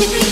you.